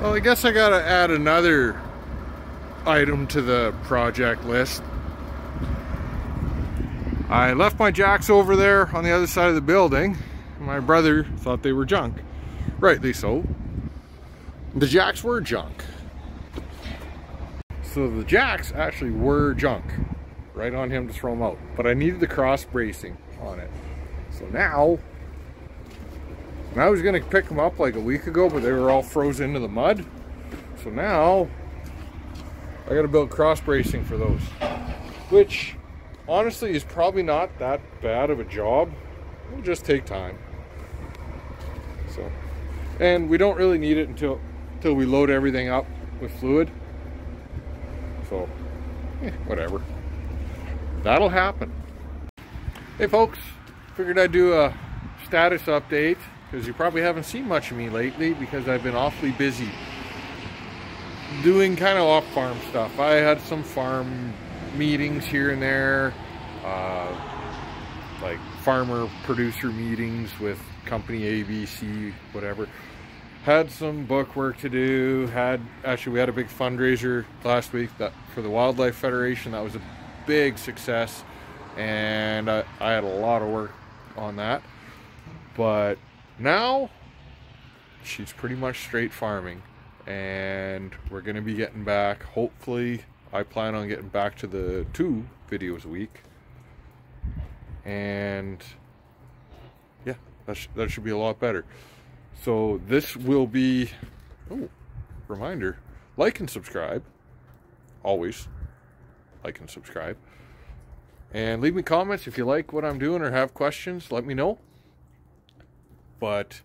Well, I guess I gotta add another item to the project list. I left my jacks over there on the other side of the building. My brother thought they were junk. Rightly so. The jacks were junk. So the jacks actually were junk. Right on him to throw them out. But I needed the cross bracing on it. So now, I was gonna pick them up like a week ago, but they were all frozen into the mud. So now, I gotta build cross bracing for those. Which, honestly, is probably not that bad of a job. It'll just take time. So, and we don't really need it until until we load everything up with fluid. So, eh, whatever. That'll happen. Hey folks, figured I'd do a status update because you probably haven't seen much of me lately because I've been awfully busy doing kind of off farm stuff. I had some farm meetings here and there, uh, like farmer producer meetings with company ABC, whatever. Had some book work to do. Had actually we had a big fundraiser last week that for the Wildlife Federation. That was a big success, and I, I had a lot of work on that. But now she's pretty much straight farming, and we're gonna be getting back. Hopefully, I plan on getting back to the two videos a week, and yeah, that, sh that should be a lot better. So this will be, oh, reminder, like and subscribe, always like and subscribe. And leave me comments if you like what I'm doing or have questions, let me know. But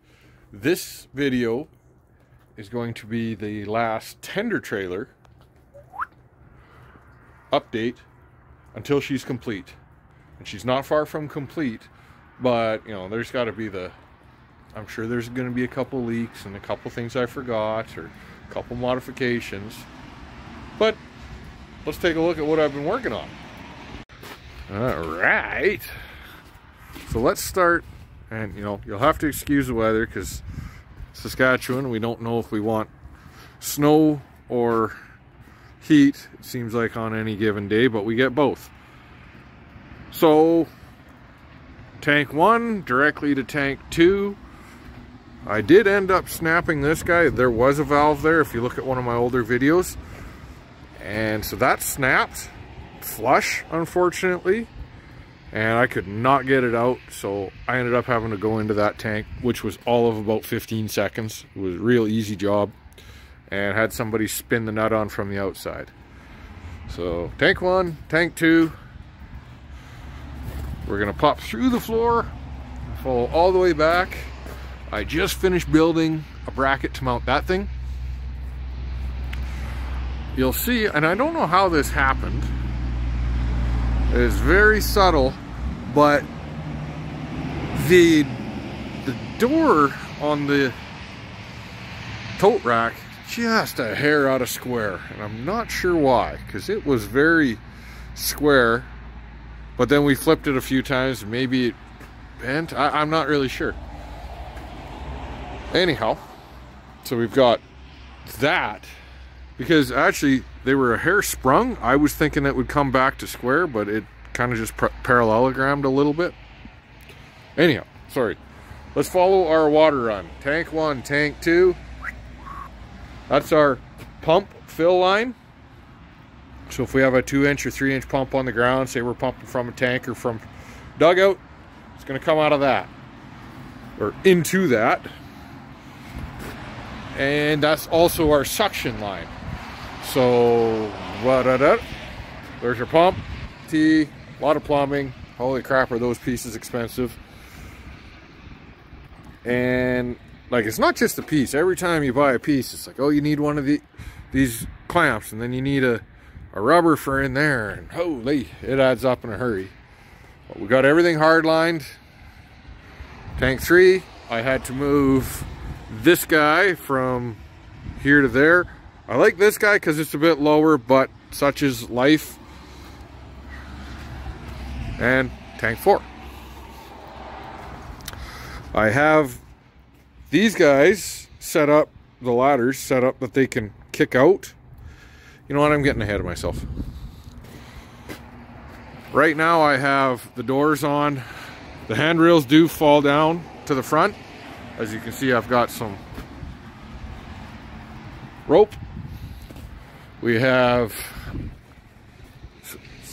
this video is going to be the last tender trailer update until she's complete. And she's not far from complete, but you know, there's got to be the I'm sure there's going to be a couple leaks and a couple things I forgot or a couple modifications. But let's take a look at what I've been working on. All right. So let's start, and you know, you'll have to excuse the weather because Saskatchewan, we don't know if we want snow or heat, it seems like on any given day, but we get both. So, tank one directly to tank two. I did end up snapping this guy. There was a valve there if you look at one of my older videos. And so that snapped flush, unfortunately. And I could not get it out, so I ended up having to go into that tank, which was all of about 15 seconds. It was a real easy job. And had somebody spin the nut on from the outside. So tank one, tank two. We're gonna pop through the floor, follow all the way back. I just finished building a bracket to mount that thing. You'll see, and I don't know how this happened. It is very subtle, but the the door on the tote rack just a hair out of square and I'm not sure why because it was very square but then we flipped it a few times maybe it bent I, I'm not really sure. Anyhow so we've got that because actually they were a hair sprung. I was thinking it would come back to square but it kind of just parallelogrammed a little bit. Anyhow sorry. Let's follow our water run. Tank one tank two. That's our pump fill line. So if we have a two inch or three inch pump on the ground say we're pumping from a tank or from dugout it's going to come out of that or into that. And that's also our suction line. So, there's your pump, T, a lot of plumbing. Holy crap, are those pieces expensive? And like, it's not just a piece. Every time you buy a piece, it's like, oh, you need one of the these clamps, and then you need a, a rubber for in there, and holy, it adds up in a hurry. But we got everything hard lined. Tank three, I had to move this guy from here to there. I like this guy because it's a bit lower, but such is life. And tank four. I have these guys set up the ladders set up that they can kick out. You know what? I'm getting ahead of myself. Right now I have the doors on. The handrails do fall down to the front. As you can see, I've got some rope. We have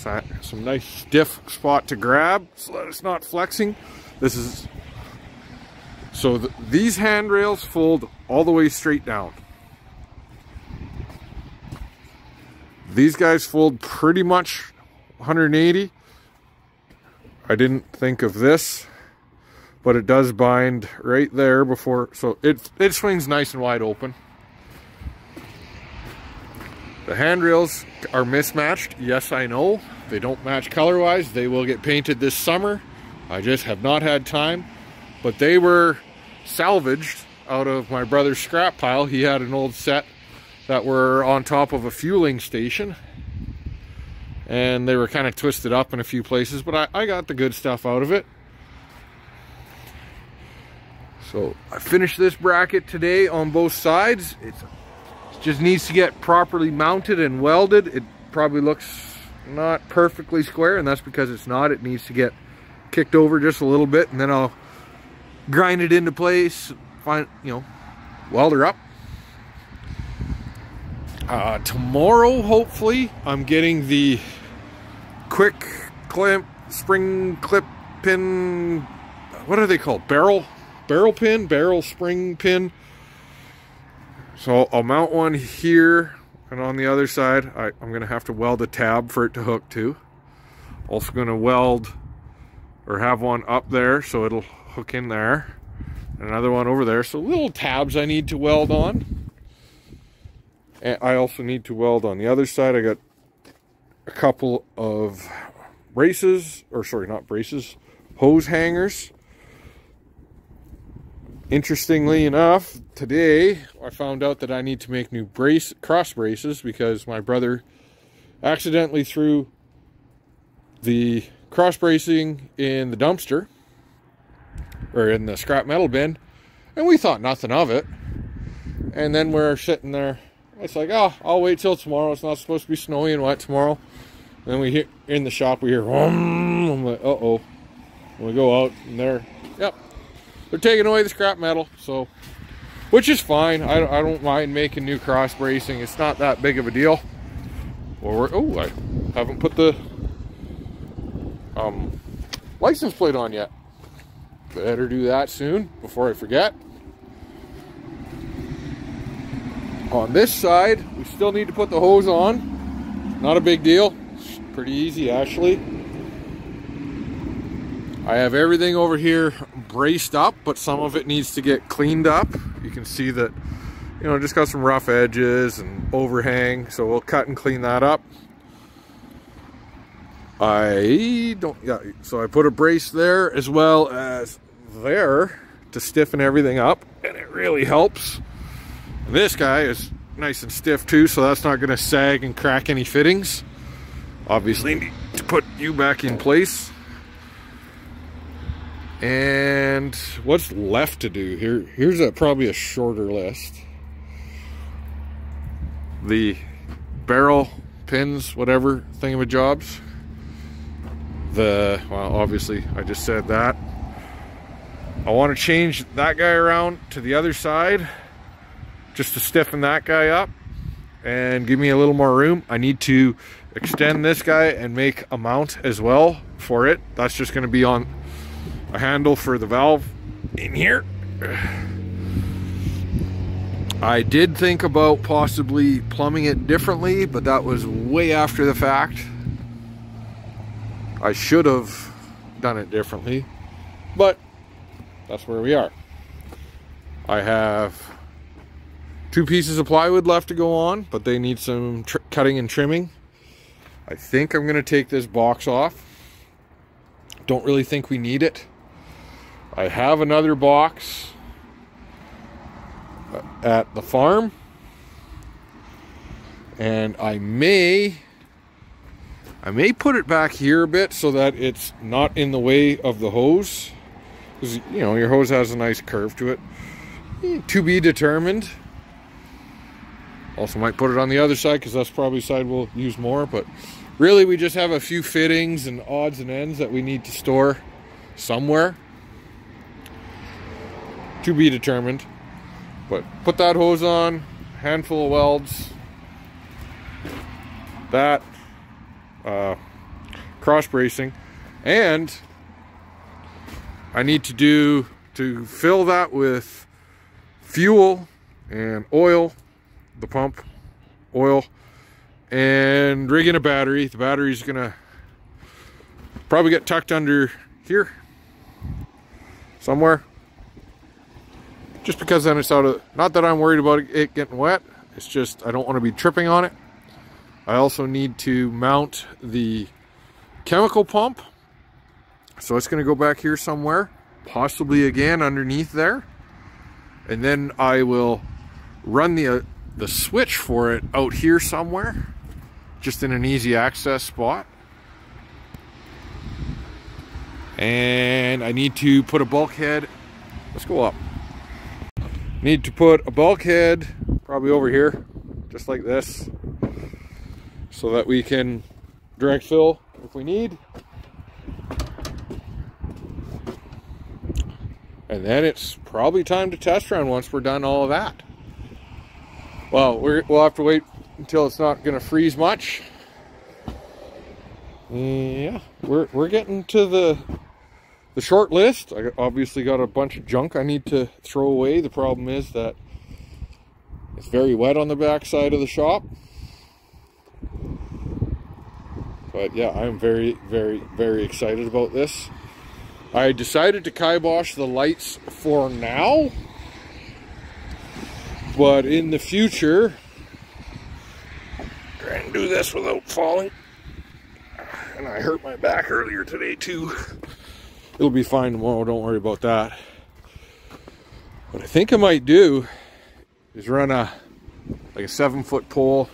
some nice stiff spot to grab so that it's not flexing. This is so th these handrails fold all the way straight down. These guys fold pretty much 180. I didn't think of this, but it does bind right there before, so it, it swings nice and wide open. The handrails are mismatched. Yes, I know. They don't match color-wise. They will get painted this summer. I just have not had time. But they were salvaged out of my brother's scrap pile. He had an old set that were on top of a fueling station. And they were kind of twisted up in a few places, but I, I got the good stuff out of it. So I finished this bracket today on both sides. It's just needs to get properly mounted and welded. It probably looks not perfectly square, and that's because it's not. It needs to get kicked over just a little bit, and then I'll grind it into place, find, you know, weld her up. Uh, tomorrow, hopefully, I'm getting the quick clamp, spring clip pin, what are they called? Barrel? Barrel pin? Barrel spring pin so I'll mount one here and on the other side I, am going to have to weld a tab for it to hook to. Also going to weld or have one up there so it'll hook in there. And another one over there. So little tabs I need to weld on. And I also need to weld on the other side. I got a couple of braces, or sorry, not braces, hose hangers Interestingly enough, today I found out that I need to make new brace cross braces because my brother accidentally threw the cross bracing in the dumpster or in the scrap metal bin and we thought nothing of it. And then we're sitting there. It's like, oh, I'll wait till tomorrow. It's not supposed to be snowy and wet tomorrow. And then we hear in the shop, we hear, I'm like, uh oh. And we go out and there, they're taking away the scrap metal, so which is fine. I, I don't mind making new cross bracing. It's not that big of a deal. Or oh, I haven't put the um, license plate on yet. Better do that soon before I forget. On this side, we still need to put the hose on. Not a big deal. It's pretty easy actually. I have everything over here braced up, but some of it needs to get cleaned up. You can see that, you know, just got some rough edges and overhang, so we'll cut and clean that up. I don't, yeah, so I put a brace there as well as there to stiffen everything up, and it really helps. And this guy is nice and stiff too, so that's not gonna sag and crack any fittings. Obviously need to put you back in place. And what's left to do? Here, here's a probably a shorter list. The barrel pins, whatever thingamajobs. The well, obviously I just said that. I want to change that guy around to the other side just to stiffen that guy up and give me a little more room. I need to extend this guy and make a mount as well for it. That's just going to be on a handle for the valve in here. I did think about possibly plumbing it differently, but that was way after the fact. I should have done it differently, but that's where we are. I have two pieces of plywood left to go on, but they need some cutting and trimming. I think I'm going to take this box off. Don't really think we need it. I have another box at the farm and I may I may put it back here a bit so that it's not in the way of the hose because you know your hose has a nice curve to it to be determined Also might put it on the other side because that's probably the side we'll use more. But really we just have a few fittings and odds and ends that we need to store somewhere. To be determined. But put that hose on, handful of welds, that, uh, cross bracing, and I need to do, to fill that with fuel and oil, the pump, oil, and rig in a battery. The battery's gonna probably get tucked under here somewhere. Just because then it's out of, not that I'm worried about it getting wet, it's just I don't want to be tripping on it. I also need to mount the chemical pump. So it's going to go back here somewhere, possibly again underneath there. And then I will run the, uh, the switch for it out here somewhere, just in an easy access spot. And I need to put a bulkhead. Let's go up. Need to put a bulkhead probably over here, just like this, so that we can direct fill if we need. And then it's probably time to test run once we're done all of that. Well, we will have to wait until it's not going to freeze much. Yeah, we're, we're getting to the the short list, I obviously got a bunch of junk I need to throw away. The problem is that it's very wet on the back side of the shop. But yeah, I'm very, very, very excited about this. I decided to kibosh the lights for now. But in the future, try and do this without falling. And I hurt my back earlier today too. It'll be fine tomorrow, don't worry about that. What I think I might do is run a like a seven foot pole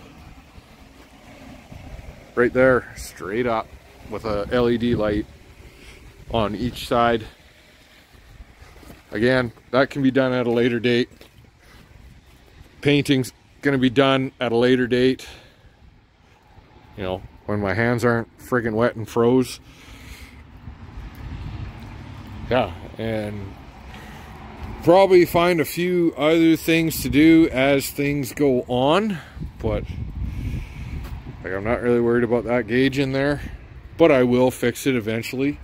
right there straight up with a LED light on each side. Again, that can be done at a later date. Painting's gonna be done at a later date. You know, when my hands aren't friggin' wet and froze yeah, and probably find a few other things to do as things go on, but like I'm not really worried about that gauge in there, but I will fix it eventually.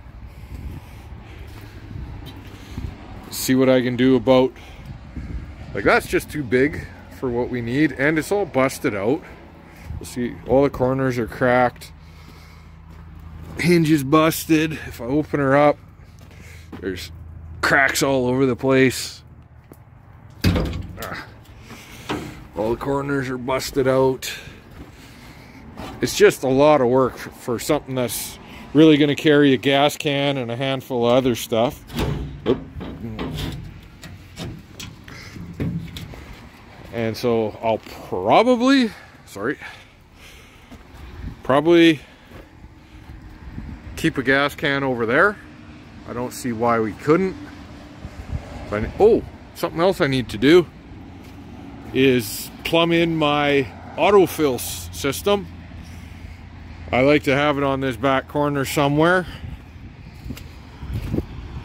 See what I can do about, like that's just too big for what we need, and it's all busted out. You'll see all the corners are cracked. hinges busted. If I open her up, there's cracks all over the place. Ah. All the corners are busted out. It's just a lot of work for something that's really going to carry a gas can and a handful of other stuff. And so I'll probably, sorry, probably keep a gas can over there I don't see why we couldn't. But, oh, something else I need to do is plumb in my autofill system. I like to have it on this back corner somewhere.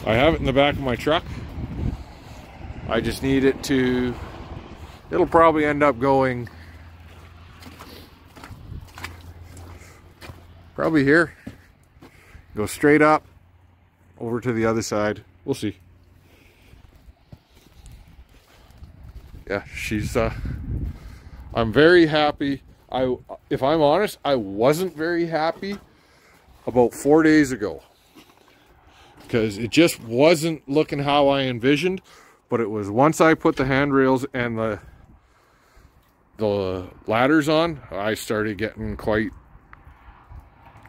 I have it in the back of my truck. I just need it to, it'll probably end up going probably here. Go straight up over to the other side. We'll see. Yeah, she's, uh, I'm very happy. I, if I'm honest, I wasn't very happy about four days ago because it just wasn't looking how I envisioned. But it was once I put the handrails and the the ladders on, I started getting quite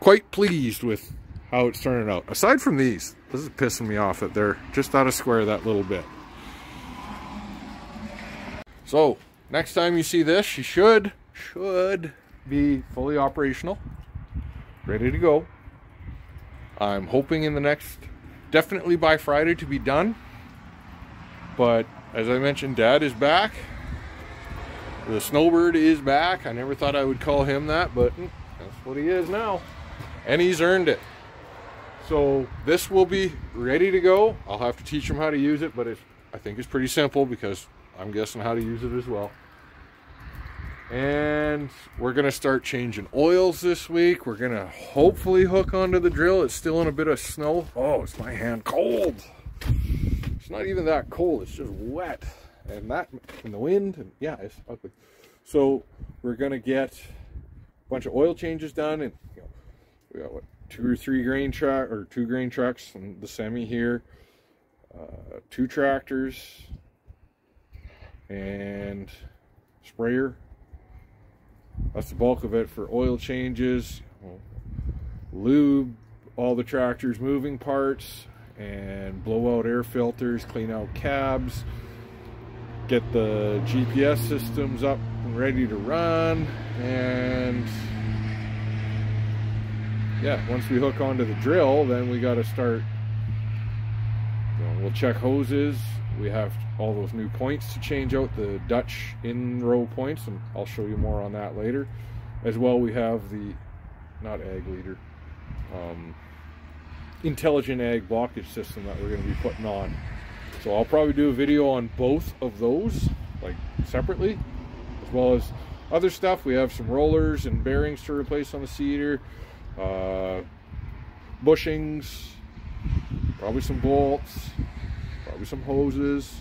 quite pleased with how it's turning out. Aside from these, this is pissing me off that they're just out of square that little bit. So, next time you see this, you should, should be fully operational. Ready to go. I'm hoping in the next, definitely by Friday to be done. But, as I mentioned, Dad is back. The snowbird is back. I never thought I would call him that, but mm, that's what he is now. And he's earned it. So this will be ready to go. I'll have to teach them how to use it, but it's, I think it's pretty simple because I'm guessing how to use it as well. And we're to start changing oils this week. We're to hopefully hook onto the drill. It's still in a bit of snow. Oh, it's my hand cold. It's not even that cold. It's just wet. And that, and the wind, and yeah, it's ugly. So we're to get a bunch of oil changes done. And you know, we got what, two or three grain truck or two grain trucks and the semi here. Uh, two tractors and sprayer that's the bulk of it for oil changes, lube all the tractor's moving parts, and blow out air filters, clean out cabs, get the GPS systems up and ready to run, and yeah, once we hook onto the drill, then we got to start, you know, we'll check hoses, we have all those new points to change out the Dutch in-row points and I'll show you more on that later. As well we have the not ag leader um, intelligent ag blockage system that we're going to be putting on. So I'll probably do a video on both of those like separately as well as other stuff. We have some rollers and bearings to replace on the seeder uh, bushings probably some bolts probably some hoses.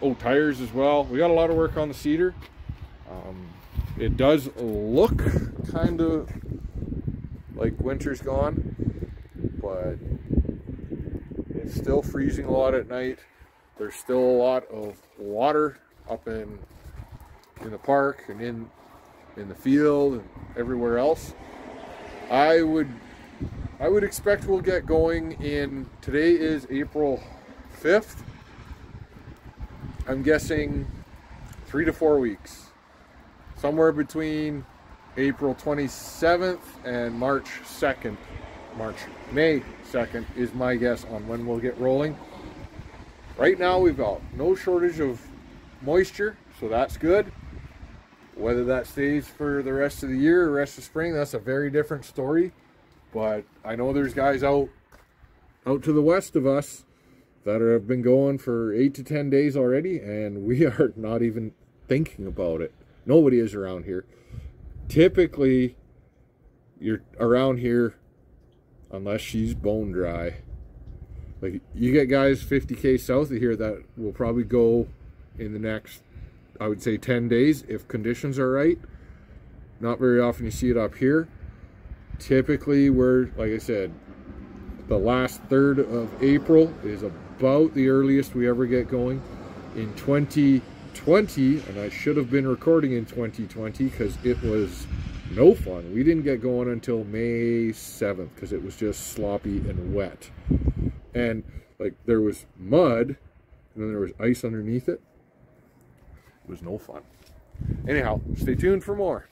Oh, tires as well. We got a lot of work on the seeder. Um, it does look kind of like winter's gone, but it's still freezing a lot at night. There's still a lot of water up in in the park and in in the field and everywhere else. I would I would expect we'll get going in, today is April 5th. I'm guessing three to four weeks. Somewhere between April 27th and March 2nd, March, May 2nd is my guess on when we'll get rolling. Right now we've got no shortage of moisture, so that's good. Whether that stays for the rest of the year or rest of spring, that's a very different story. But I know there's guys out out to the west of us that have been going for eight to ten days already, and we are not even thinking about it. Nobody is around here. Typically, you're around here unless she's bone dry. Like you get guys 50k south of here that will probably go in the next, I would say 10 days if conditions are right. Not very often you see it up here. Typically we're like I said the last third of April is about the earliest we ever get going. In 2020 and I should have been recording in 2020 because it was no fun. We didn't get going until May 7th because it was just sloppy and wet. And like there was mud and then there was ice underneath it was no fun. Anyhow stay tuned for more